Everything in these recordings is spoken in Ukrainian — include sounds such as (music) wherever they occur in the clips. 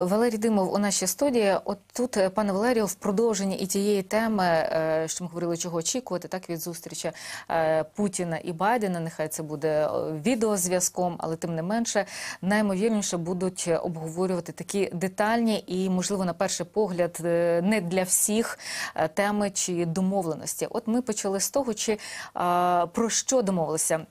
Валерій Димов у нашій студії. От тут, е, пане Валерію, в продовженні і тієї теми, е, що ми говорили, чого очікувати, так від зустрічі е, Путіна і Байдена. Нехай це буде відеозв'язком, але тим не менше, наймовірніше будуть обговорювати такі детальні і, можливо, на перший погляд, не для всіх теми чи домовленості. От ми почали з того, чи про що домовилися.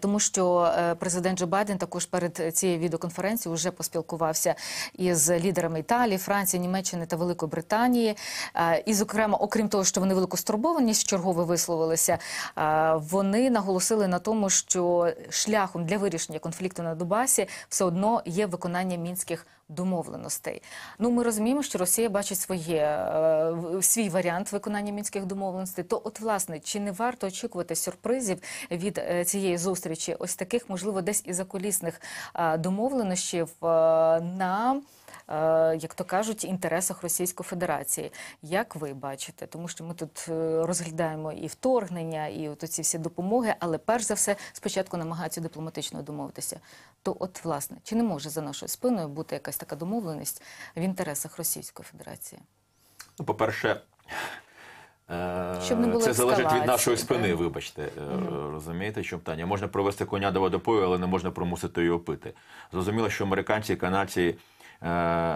Тому що е, президент Джо Байден також перед цією відеоконференцією вже поспілкувався із лідерами Італії, Франції, Німеччини та Великої Британії. Е, І, зокрема, окрім того, що вони велику стурбованість чергово висловилися, е, вони наголосили на тому, що шляхом для вирішення конфлікту на Дубасі все одно є виконання мінських домовленостей. Ну, ми розуміємо, що Росія бачить своє е, свій варіант виконання мінських домовленостей. То, от, власне, чи не варто очікувати сюрпризів від е, цієї зустрічі? Ось таких, можливо, десь і закулісних е, домовленощів е, на. Е, Як то кажуть, інтересах Російської Федерації, як ви бачите, тому що ми тут е, розглядаємо і вторгнення, і от ці всі допомоги, але перш за все спочатку намагаються дипломатично домовитися. То, от власне, чи не може за нашою спиною бути якась така домовленість в інтересах Російської Федерації? Ну, по-перше, е, Щоб не було це залежить від нашої спини, так? вибачте. Е, Розумієте, що питання? Можна провести коня до водопою, але не можна примусити його пити. Зрозуміло, що американці, канадці, е,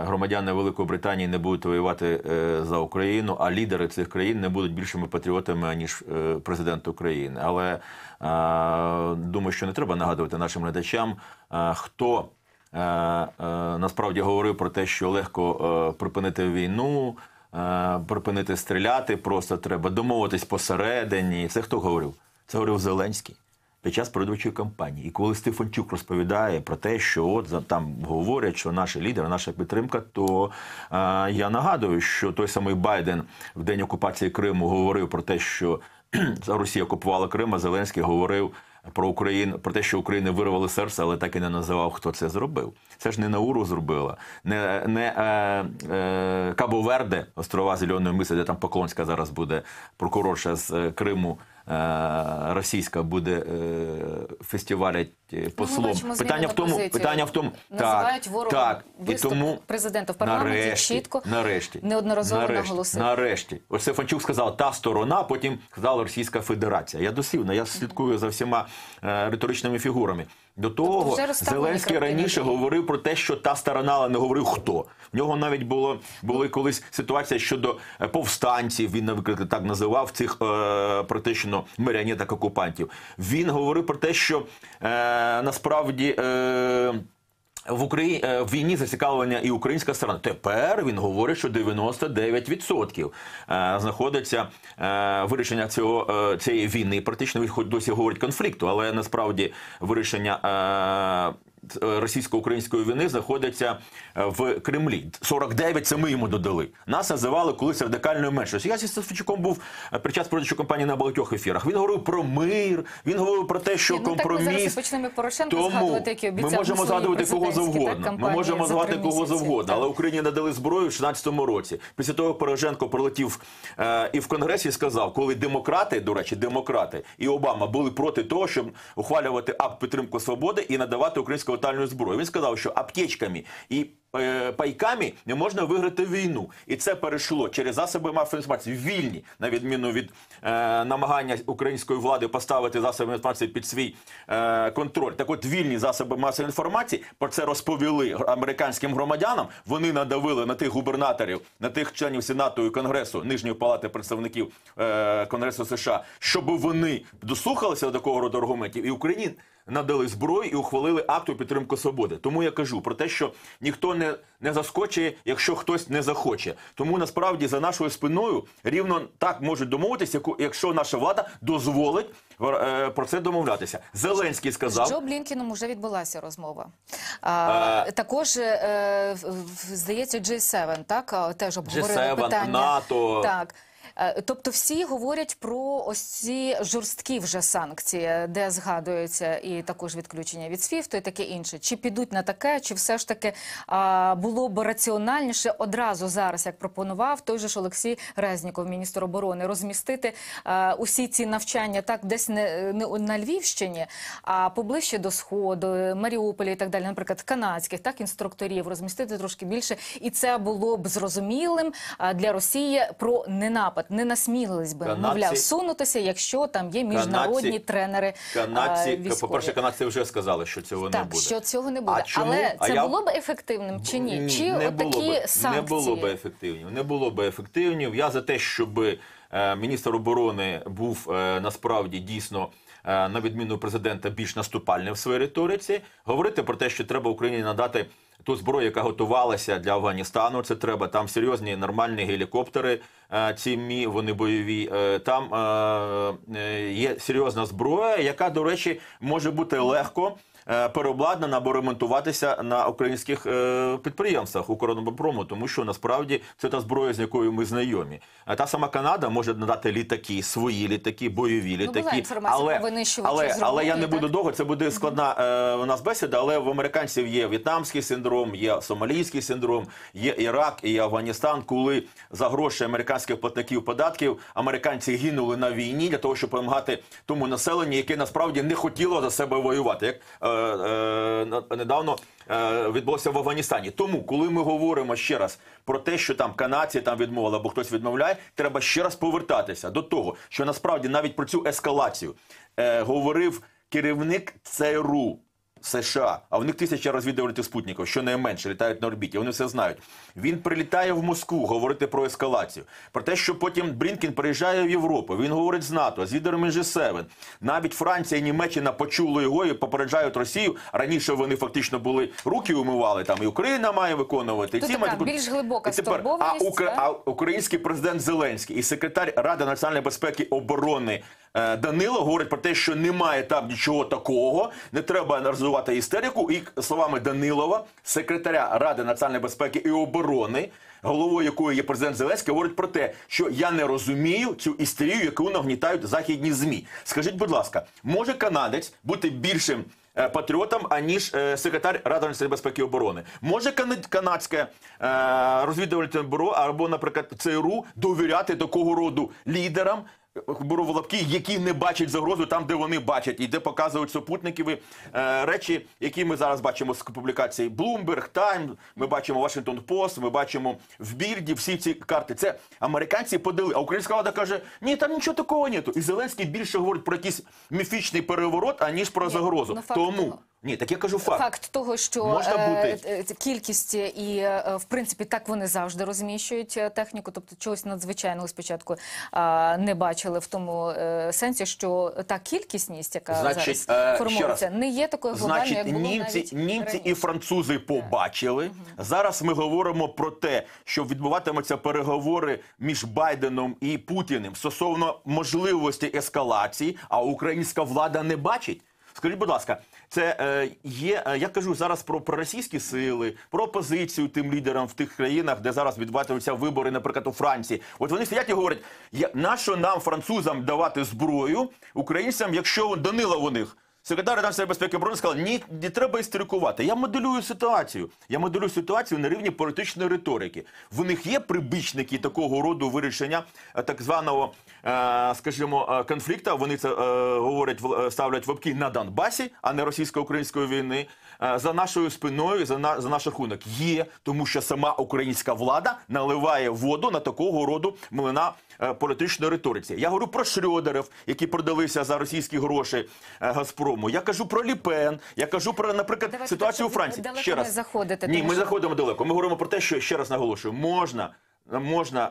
громадяни Великої Британії не будуть воювати е, за Україну, а лідери цих країн не будуть більшими патріотами, ніж е, президент України. Але е, думаю, що не треба нагадувати нашим глядачам, е, хто. е, е, Насправді говорив про те, що легко е, припинити війну, е, припинити стріляти, просто треба домовитись посередині. Це хто говорив? Це говорив Зеленський під час передвиборчої кампанії. І коли Стефанчук розповідає про те, що от там говорять, що наші лідери, наша підтримка, то е, я нагадую, що той самий Байден в день окупації Криму говорив про те, що (clears throat) Росія окупувала Крим, а Зеленський говорив. Про Україну про те, що України вирвали серце, але так і не називав, хто це зробив. Це ж не Науру зробила, не, не е, е, Кабо-Верде, острова Зеленої миси, де там Поклонська зараз буде прокурорша з е, Криму. Е, Російська буде е, фестивалять послом. бачимо питання в тому, питання в тому, Називають так, ворогом так, і виступ тому президента в парламенті нарешті, чітко, нарешті, неодноразово нарешті, наголосив. Нарешті, ось Стефанчук сказав та сторона, потім сказала Російська Федерація. Я дослівно, я слідкую за всіма е, риторичними фігурами. До того Тобто Зеленський раніше говорив про те, що та сторона, але не говорив хто. В нього навіть було були колись ситуація щодо е, повстанців. Він наприклад, так називав цих е, практично маріонеток окупантів. Він говорив про те, що е, насправді. Е, в Україні в війні зацікавлення і українська сторона. Тепер він говорить, що 99% е, знаходиться е, вирішення цього е, цієї війни. Практично він хоч досі говорить конфлікту, але насправді вирішення. Російсько-української війни знаходиться е, в Кремлі. 49 це ми йому додали. Нас називали колись радикальною меншістю. Я зі Стефанчуком був е, під час продачу кампанії на багатьох ефірах. Він говорив про мир. Він говорив про те, що ну, так ми компроміс. зараз почнемо Порошенко Тому згадувати, який ми можемо згадувати кого так, завгодно. Ми можемо згадати кого завгодно, Так. але Україні надали зброю в 16-му році. Після того Порошенко прилетів е, і в Конгресі сказав, коли демократи, до речі, демократи і Обама були проти того, щоб ухвалювати акт підтримку свободи і надавати українську летальну зброю. Він сказав, що аптечками і пайками не можна виграти війну, і це перейшло через засоби масової інформації вільні, на відміну від е, намагання української влади поставити засоби інформації під свій е, контроль. Так от вільні засоби масової інформації про це розповіли американським громадянам. Вони надавили на тих губернаторів, на тих членів Сенату і Конгресу, Нижньої палати представників е, Конгресу США, щоб вони дослухалися до такого роду аргументів, і Україні надали зброю і ухвалили акт у підтримку свободи. Тому я кажу про те, що ніхто не, не заскочує, якщо хтось не захоче. Тому насправді за нашою спиною рівно так можуть домовитися, якщо наша влада дозволить е, про це домовлятися. Зеленський З сказав. Джо Блінкіном вже відбулася розмова. А, також, е, здається, G7, так, теж обговорили G7, питання. НАТО. Так. Е, Тобто всі говорять про ось ці жорсткі вже санкції, де згадується і також відключення від СВІФТу і таке інше. Чи підуть на таке, чи все ж таки було б раціональніше одразу зараз, як пропонував той же ж Олексій Резніков, міністр оборони, розмістити усі ці навчання так десь не, не на Львівщині, а поближче до Сходу, Маріуполя і так далі, наприклад, канадських так інструкторів розмістити трошки більше, і це було б зрозумілим для Росії про ненапад. Не насмілились би, Канадці- мовляв, сунутися, якщо там є міжнародні Канадці- тренери. а, Канадці, військові. по-перше, канадці вже сказали, що цього не Так, буде. що цього не буде. А чому? Але А це я- було б ефективним чи ні? Чи не от було такі би, санкції? Не було би ефективнів. Не було би ефективнів. Я за те, щоб е, міністр оборони був е, насправді дійсно. Е, На відміну президента більш наступальне в своїй риториці, говорити про те, що треба Україні надати ту зброю, яка готувалася для Афганістану. Це треба там серйозні нормальні гелікоптери. е, Ці мі вони бойові. Е, Там є серйозна зброя, яка, до речі, може бути легко переобладнана або ремонтуватися на українських е, підприємствах Укроборонпрому, тому що насправді це та зброя, з якою ми знайомі. Та сама Канада може надати літаки, свої літаки, бойові Ну, літаки. інформація але, про винищувачі але, але я не буду так? довго. Це буде складна е, у нас бесіда. Але в американців є в'єтнамський синдром, є сомалійський синдром, є Ірак і Афганістан, коли за гроші американських платників податків американці гинули на війні для того, щоб допомагати тому населенню, яке насправді не хотіло за себе воювати. Як е, е, недавно е, відбулося в Афганістані. Тому, коли ми говоримо ще раз про те, що там канадці там відмовили або хтось відмовляє, треба ще раз повертатися до того, що насправді навіть про цю ескалацію е, говорив керівник ЦРУ. США, а в них тисяча розвідувальних спутників, що найменше літають на орбіті. Вони все знають. Він прилітає в Москву говорити про ескалацію, про те, що потім Брінкін приїжджає в Європу. Він говорить з НАТО, з лідерами G7. Навіть Франція і Німеччина почули його і попереджають Росію. Раніше вони фактично були руки умивали. Там і Україна має виконувати. і ці така бути- більш глибока І тепер, а, Укра... а український президент Зеленський і секретар Ради національної безпеки оборони Данило говорить про те, що немає там нічого такого, не треба розвивати істерику. І словами Данилова, секретаря Ради національної безпеки і оборони, головою якої є президент Зеленський, говорить про те, що я не розумію цю істерію, яку нагнітають західні змі. Скажіть, будь ласка, може канадець бути більшим? е, Патріотом, аніж е, секретар Ради національної безпеки і оборони. Може кана- канадське е, розвідувальне бюро або, наприклад, ЦРУ довіряти такого роду лідерам, е, беру в лапки, які не бачать загрозу там, де вони бачать, і де показують супутникові е, речі, які ми зараз бачимо з публікацій Bloomberg, Time, ми бачимо Washington Post, ми бачимо в Бірді, всі ці карти. Це американці подали, а українська влада каже, ні, там нічого такого нету. І Зеленський більше говорить про якийсь міфічний переворот, аніж про Ні, загрозу. ну, факт Тому. Ні, так я кажу факт. Факт того, що Можна е, бути. е, кількість і е, в принципі так вони завжди розміщують техніку. Тобто чогось надзвичайного спочатку не бачили в тому сенсі, що та кількісність, яка Значить, зараз формується, не є такою глобальною, Значить, як було німці, навіть німці і французи побачили. Зараз ми говоримо про те, що відбуватимуться переговори між Байденом і Путіним стосовно можливості ескалації, а українська влада не бачить. Скажіть, будь ласка, це е, є. е, Я кажу зараз про проросійські сили, про опозицію тим лідерам в тих країнах, де зараз відбуваються вибори, наприклад, у Франції. От вони сидять і говорять: нащо нам, французам, давати зброю українцям, якщо Данила у них. Секретар національної безпеки оборони сказав, ні, не треба істерикувати. Я моделюю ситуацію. Я моделюю ситуацію на рівні політичної риторики. В них є прибічники такого роду вирішення е, так званого, е, скажімо, е, конфлікту. Вони це говорять, в- ставлять вопки на Донбасі, а не російсько-української війни. За нашою спиною, за, на, за наш рахунок є, тому що сама українська влада наливає воду на такого роду млина політичної риториці. Я говорю про Шрёдерів, які продалися за російські гроші е, Газпрому. Я кажу про Ліпен. Я кажу про, наприклад, Давайте ситуацію у Франції. далеко ще не раз заходити, Ні, тому ми що- заходимо далеко. Ми говоримо про те, що ще раз наголошую, можна. Можна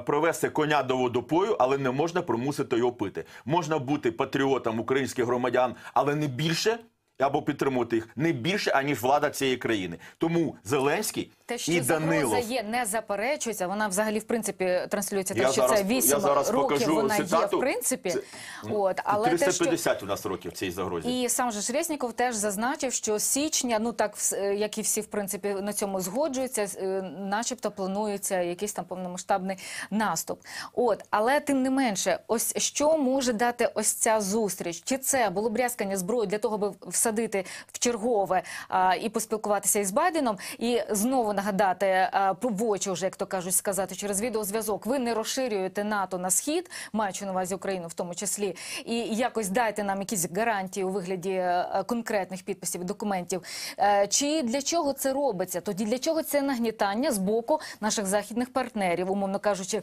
е, провести коня до водопою, але не можна примусити його пити. Можна бути патріотом українських громадян, але не більше або підтримувати їх не більше аніж влада цієї країни. Тому Зеленський Те, що і загроза є, не заперечується. Вона взагалі в принципі транслюється. Те, Я що зараз- це 8 я зараз років. покажу Вона цитату. є в принципі. Це- От але те, що у нас років цій загрозі. І сам же ж Резніков теж зазначив, що з січня, ну так е, як і всі в принципі на цьому згоджуються, е, начебто планується якийсь там повномасштабний наступ. От, але тим не менше, ось що може дати ось ця зустріч? Чи це було брязкання зброї для того, аби всадити в чергове а, і поспілкуватися із Байденом, і знову нагадати а, в очі, вже як то кажуть, сказати через відеозв'язок. Ви не розширюєте НАТО на схід, маючи на увазі Україну в тому числі, і якось дайте нам якісь гарантії у вигляді е, конкретних підписів і документів. Е, Чи для чого це робиться? Тоді для чого це нагнітання з боку наших західних партнерів, умовно кажучи.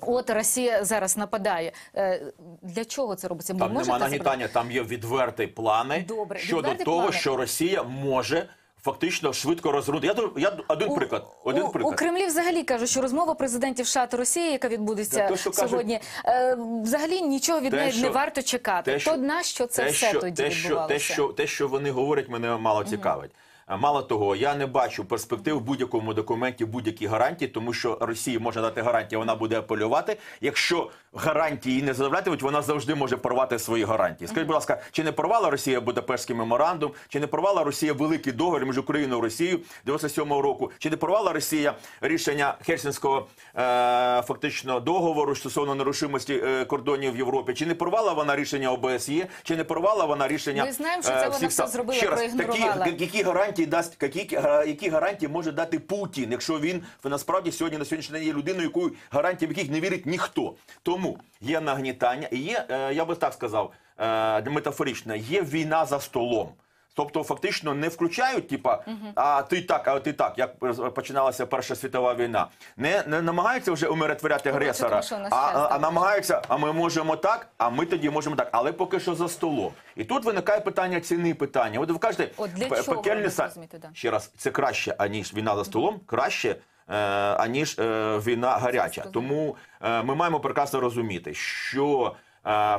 От Росія зараз нападає. Е, Для чого це робиться? Там можете нема нагнітання, там є відверті плани Добре, щодо відверті того, плани. що Росія може фактично швидко розрунути. Я, я один У- приклад. Один у, приклад. у Кремлі взагалі кажуть, що розмова президентів США та Росії, яка відбудеться те, що сьогодні, е, взагалі нічого від Те, неї що- не варто чекати. те, що- То на що це те, все що, тоді те, що, відбувалося? те, що, те, що вони говорять, мене мало цікавить. А Мало того, я не бачу перспектив в будь-якому документі будь-які гарантії, тому що Росії може дати гарантії, вона буде апелювати. Якщо гарантії не задовлятимуть, вона завжди може порвати свої гарантії. Скажіть, будь ласка, чи не порвала Росія Будапештський меморандум, чи не порвала Росія великий договір між Україною і Росією 97-го року, чи не порвала Росія рішення Хельсінського е, фактично договору стосовно нерушимості е, кордонів в Європі, чи не порвала вона рішення ОБСЄ, чи не порвала вона рішення Ми знаємо, що е, це вона всіх все зробила, Ще раз, проігнорувала. Які, які гарантії дасть, які, які гарантії може дати Путін, якщо він насправді сьогодні на сьогоднішній день є людиною, якою гарантії, в яких не вірить ніхто. Тому є нагнітання, і є, е, я би так сказав, е, метафорично, є війна за столом. Тобто, фактично не включають, типа, а ти так, а ти так, як починалася Перша світова війна. Не, не намагаються вже умиротворяти агресора, тому що у нас а, а, а намагаються, а ми можемо так, а ми тоді можемо так, але поки що за столом. І тут виникає питання ціни питання. От ви кажете, От для пе- чого, пекельний ви са- розумієте, да. ще раз, це краще, аніж війна за столом, краще, е, аніж е, війна гаряча. Тому е, ми маємо прекрасно розуміти, що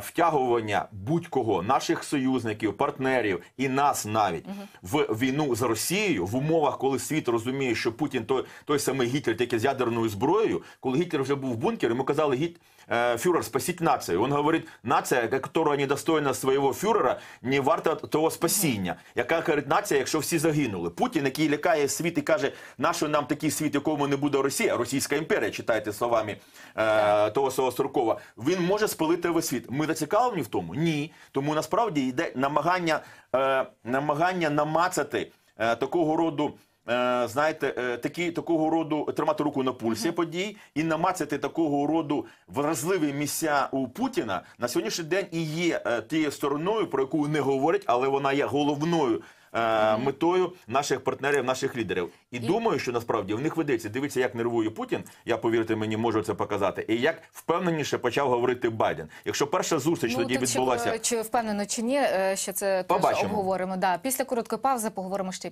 втягування будь-кого наших союзників, партнерів і нас навіть в війну з Росією в умовах, коли світ розуміє, що Путін той, той самий Гітлер, тільки з ядерною зброєю, коли Гітлер вже був в бункері, ми казали Гіт. Э, Фюрер, спасіть націю. Він говорить, нація, яка недостойна свого фюрера, не варта того спасіння. Яка говорить нація, якщо всі загинули? Путін, який лякає світ і каже, нащо нам такий світ, якому не буде Росія, Російська імперія, читайте словами е, того свого Суркова, він може спалити весь світ. Ми зацікавлені в тому? Ні. Тому насправді йде намагання, е, намагання намацати е, такого роду. Е, Знаєте, е, такі такого роду тримати руку на пульсі подій і намацати такого роду вразливі місця у Путіна на сьогоднішній день і є е, тією стороною, про яку не говорять, але вона є головною метою наших партнерів, наших лідерів. І, думаю, що насправді в них ведеться. Дивіться, як нервує Путін. Я повірте мені, можу це показати. І як впевненіше почав говорити Байден. Якщо перша зустріч тоді Ну, ще, відбулася. е, чи впевнено чи ні, ще це теж обговоримо. Да. Після короткої паузи поговоримо ще